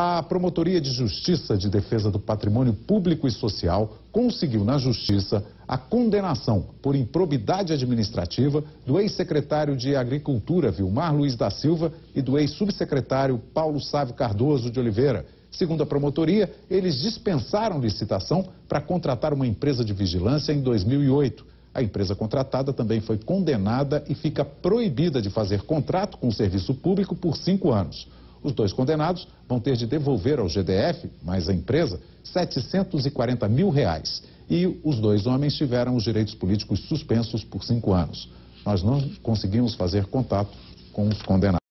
A Promotoria de Justiça de Defesa do Patrimônio Público e Social conseguiu na Justiça a condenação por improbidade administrativa do ex-secretário de Agricultura, Vilmar Luiz da Silva, e do ex-subsecretário Paulo Sávio Cardoso de Oliveira. Segundo a promotoria, eles dispensaram licitação para contratar uma empresa de vigilância em 2008. A empresa contratada também foi condenada e fica proibida de fazer contrato com o serviço público por cinco anos. Os dois condenados vão ter de devolver ao GDF, mais a empresa, 740 mil reais. E os dois homens tiveram os direitos políticos suspensos por cinco anos. Nós não conseguimos fazer contato com os condenados.